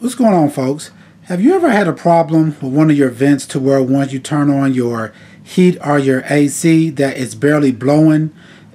What's going on folks? Have you ever had a problem with one of your vents to where once you turn on your heat or your AC that it's barely blowing?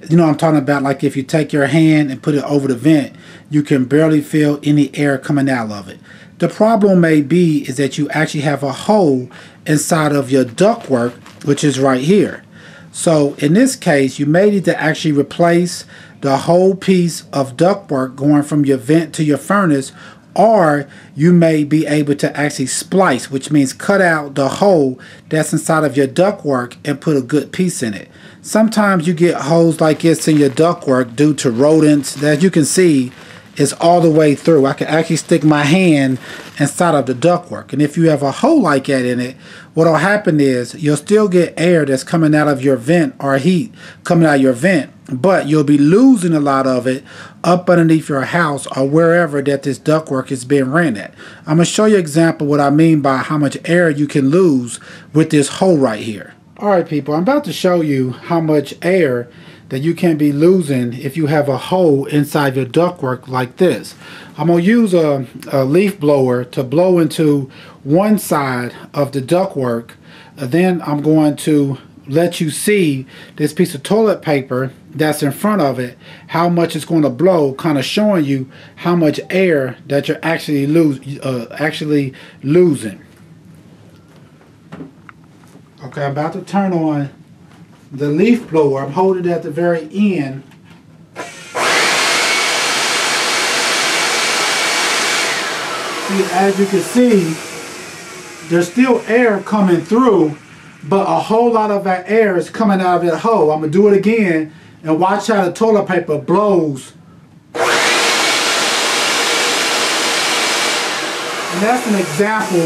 You know I'm talking about like if you take your hand and put it over the vent, you can barely feel any air coming out of it. The problem may be is that you actually have a hole inside of your ductwork, which is right here. So in this case, you may need to actually replace the whole piece of ductwork going from your vent to your furnace or you may be able to actually splice which means cut out the hole that's inside of your ductwork and put a good piece in it. Sometimes you get holes like this in your ductwork due to rodents that you can see is all the way through. I can actually stick my hand inside of the ductwork. And if you have a hole like that in it what will happen is you'll still get air that's coming out of your vent or heat coming out of your vent but you'll be losing a lot of it up underneath your house or wherever that this ductwork is being ran at. I'm going to show you an example what I mean by how much air you can lose with this hole right here. Alright people, I'm about to show you how much air that you can be losing if you have a hole inside your ductwork like this. I'm going to use a, a leaf blower to blow into one side of the ductwork. Then I'm going to let you see this piece of toilet paper that's in front of it, how much it's going to blow, kind of showing you how much air that you're actually lose, uh, actually losing. Okay, I'm about to turn on the leaf blower. I'm holding it at the very end. See, as you can see, there's still air coming through but a whole lot of that air is coming out of that hole. I'm going to do it again and watch how the toilet paper blows. And that's an example,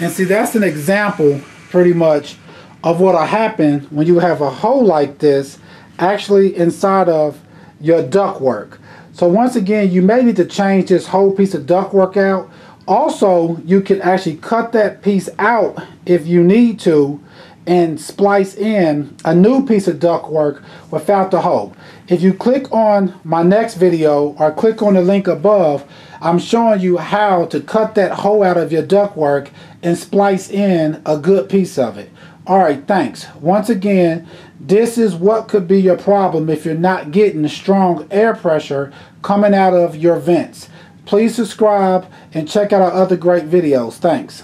and see that's an example pretty much of what'll happen when you have a hole like this actually inside of your ductwork. So once again, you may need to change this whole piece of ductwork out also, you can actually cut that piece out if you need to and splice in a new piece of ductwork without the hole. If you click on my next video or click on the link above, I'm showing you how to cut that hole out of your ductwork and splice in a good piece of it. Alright, thanks. Once again, this is what could be your problem if you're not getting strong air pressure coming out of your vents. Please subscribe and check out our other great videos. Thanks.